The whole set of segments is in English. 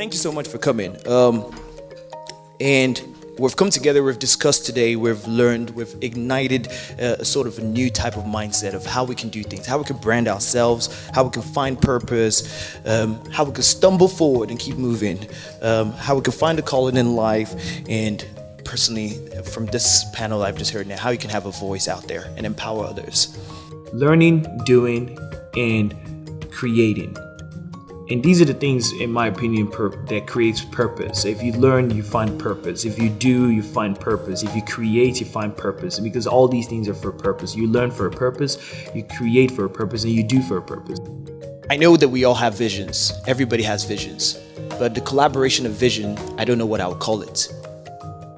thank you so much for coming. Um, and we've come together, we've discussed today, we've learned, we've ignited uh, a sort of a new type of mindset of how we can do things, how we can brand ourselves, how we can find purpose, um, how we can stumble forward and keep moving, um, how we can find a calling in life, and personally, from this panel I've just heard now, how you can have a voice out there and empower others. Learning, doing, and creating and these are the things in my opinion per- that creates purpose. If you learn you find purpose. If you do you find purpose. If you create you find purpose. Because all these things are for purpose. You learn for a purpose you create for a purpose and you do for a purpose. I know that we all have visions. Everybody has visions. But the collaboration of vision i don't know what i would call it.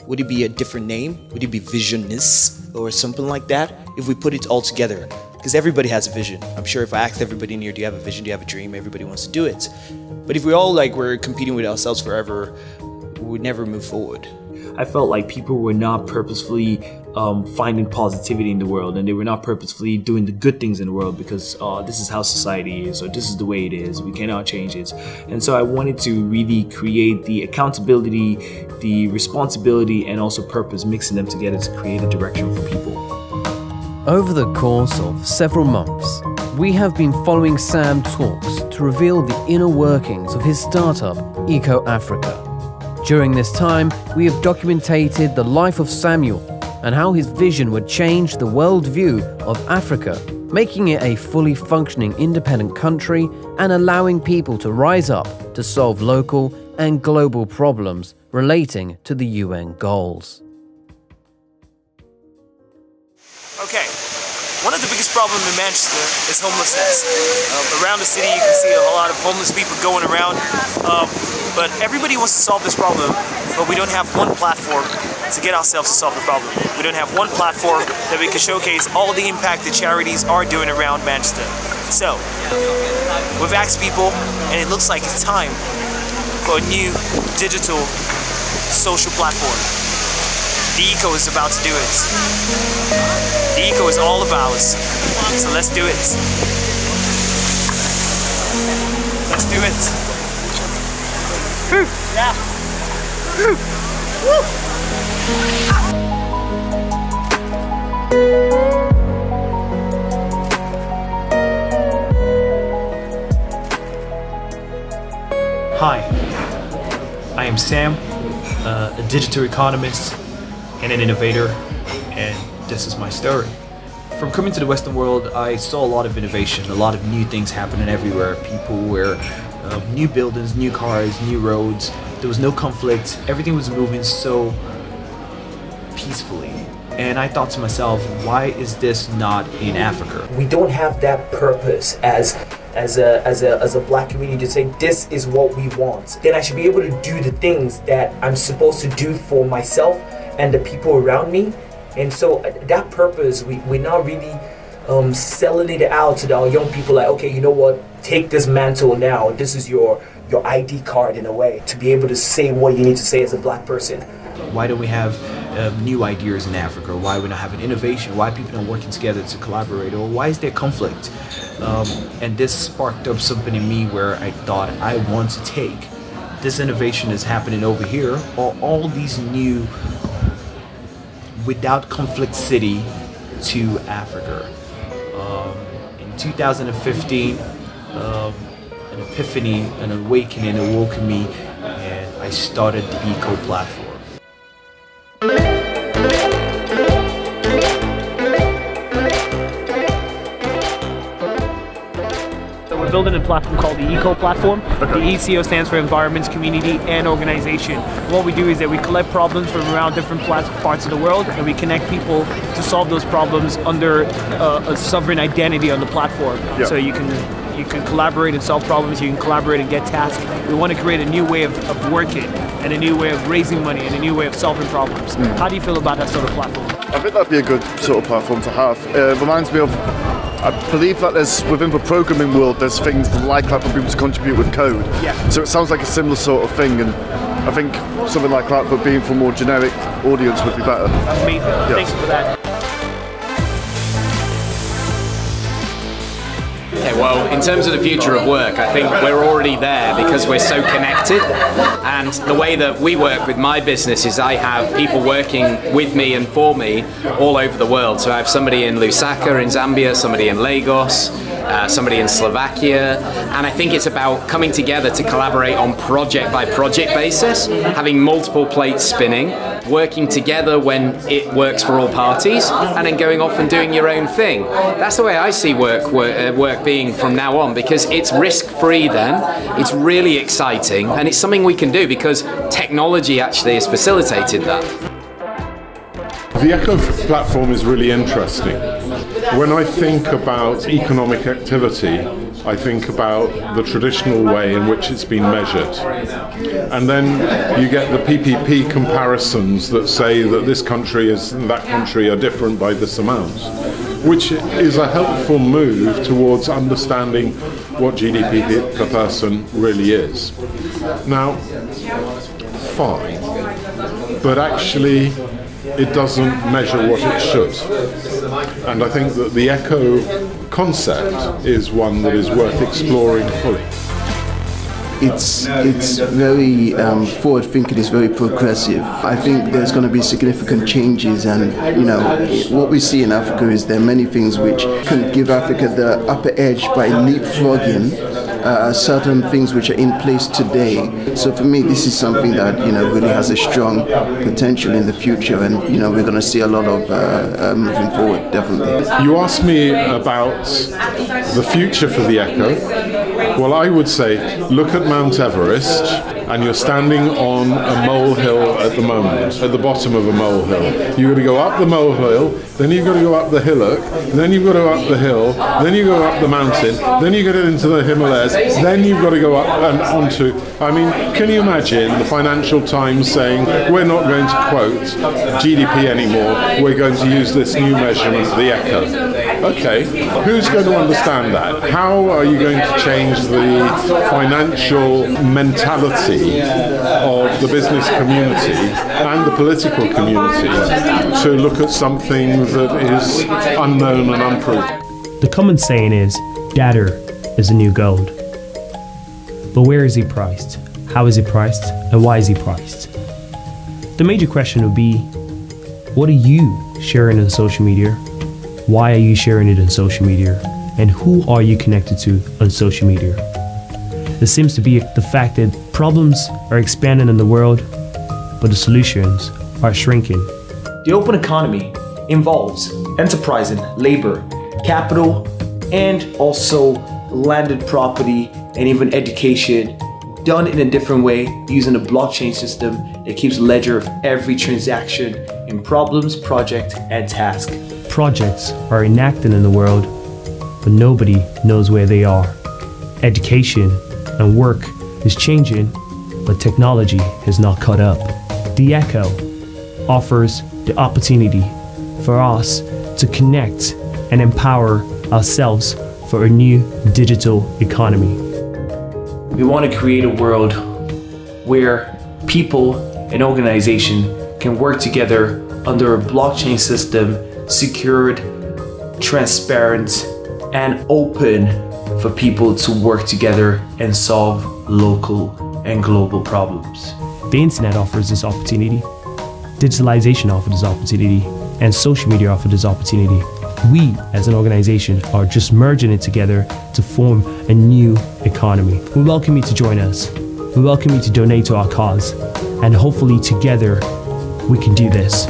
Would it be a different name? Would it be visionists or something like that? If we put it all together because everybody has a vision. I'm sure if I asked everybody in here, do you have a vision? Do you have a dream? Everybody wants to do it. But if we all like were competing with ourselves forever, we would never move forward. I felt like people were not purposefully um, finding positivity in the world and they were not purposefully doing the good things in the world because uh, this is how society is or this is the way it is. We cannot change it. And so I wanted to really create the accountability, the responsibility, and also purpose, mixing them together to create a direction for people. Over the course of several months, we have been following Sam talks to reveal the inner workings of his startup, Eco Africa. During this time, we have documented the life of Samuel and how his vision would change the worldview of Africa, making it a fully functioning independent country and allowing people to rise up to solve local and global problems relating to the UN goals. Okay, one of the biggest problems in Manchester is homelessness. Um, around the city, you can see a lot of homeless people going around, um, but everybody wants to solve this problem, but we don't have one platform to get ourselves to solve the problem. We don't have one platform that we can showcase all the impact that charities are doing around Manchester. So, we've asked people, and it looks like it's time for a new digital social platform. The Eco is about to do it. The eco is all of ours. So let's do it. Let's do it. Woo. Yeah. Woo. Woo. Hi, I am Sam, uh, a digital economist and an innovator, and this is my story. From coming to the Western world, I saw a lot of innovation, a lot of new things happening everywhere. People were uh, new buildings, new cars, new roads. There was no conflict. Everything was moving so peacefully. And I thought to myself, why is this not in Africa? We don't have that purpose as as a as a as a black community to say this is what we want. Then I should be able to do the things that I'm supposed to do for myself and the people around me and so uh, that purpose, we, we're not really um, selling it out to our young people like, okay, you know what, take this mantle now. This is your, your ID card in a way to be able to say what you need to say as a black person. Why don't we have uh, new ideas in Africa? Why we not having innovation? Why people not working together to collaborate? Or why is there conflict? Um, and this sparked up something in me where I thought I want to take this innovation is happening over here, or all these new without conflict city to Africa. Um, in 2015, um, an epiphany, an awakening awoke me, and I started the Eco platform. Building a platform called the ECO platform. Okay. The ECO stands for Environment, Community, and Organization. What we do is that we collect problems from around different parts of the world and we connect people to solve those problems under uh, a sovereign identity on the platform. Yeah. So you can you can collaborate and solve problems, you can collaborate and get tasks. We want to create a new way of, of working and a new way of raising money and a new way of solving problems. Mm. How do you feel about that sort of platform? I think that'd be a good sort of platform to have. Uh, it reminds me of I believe that there's within the programming world there's things like that for people to contribute with code. Yeah. So it sounds like a similar sort of thing and I think something like that but being for a more generic audience would be better. Amazing. Thanks for that. Okay, well, in terms of the future of work, I think we're already there because we're so connected. And the way that we work with my business is I have people working with me and for me all over the world. So I have somebody in Lusaka in Zambia, somebody in Lagos, uh, somebody in Slovakia, and I think it's about coming together to collaborate on project by project basis, having multiple plates spinning, working together when it works for all parties, and then going off and doing your own thing. That's the way I see work work, uh, work being from now on because it's risk free. Then it's really exciting, and it's something we can do because technology actually has facilitated that. The Echo platform is really interesting. When I think about economic activity, I think about the traditional way in which it's been measured. And then you get the PPP comparisons that say that this country is and that country are different by this amount, which is a helpful move towards understanding what GDP per person really is. Now, fine, but actually it doesn't measure what it should. And I think that the echo concept is one that is worth exploring fully. It's it's very um, forward thinking. It's very progressive. I think there's going to be significant changes, and you know what we see in Africa is there are many things which can give Africa the upper edge by leapfrogging uh, certain things which are in place today. So for me, this is something that you know really has a strong potential in the future, and you know we're going to see a lot of uh, uh, moving forward, definitely. You asked me about the future for the Echo. Well, I would say look at Mount Everest, and you're standing on a molehill at the moment, at the bottom of a molehill. You've got to go up the molehill, then you've got to go up the hillock, then you've got to go up the hill, then you go up the mountain, then you get into the Himalayas, then you've got to go up and onto. I mean, can you imagine the Financial Times saying we're not going to quote GDP anymore, we're going to use this new measurement, the Echo. Okay, who's going to understand that? How are you going to change the financial mentality of the business community and the political community to look at something that is unknown and unproven? The common saying is data is the new gold. But where is he priced? How is he priced? And why is he priced? The major question would be what are you sharing on social media? Why are you sharing it on social media? And who are you connected to on social media? There seems to be the fact that problems are expanding in the world, but the solutions are shrinking. The open economy involves enterprising, labor, capital, and also landed property and even education done in a different way using a blockchain system that keeps a ledger of every transaction in problems, project, and task. Projects are enacted in the world, but nobody knows where they are. Education and work is changing, but technology has not caught up. The Echo offers the opportunity for us to connect and empower ourselves for a new digital economy. We want to create a world where people and organization can work together under a blockchain system, secured, transparent, and open for people to work together and solve local and global problems. The internet offers this opportunity, digitalization offers this opportunity, and social media offers this opportunity. We, as an organization, are just merging it together to form a new economy. We welcome you to join us. We welcome you to donate to our cause, and hopefully, together, we can do this.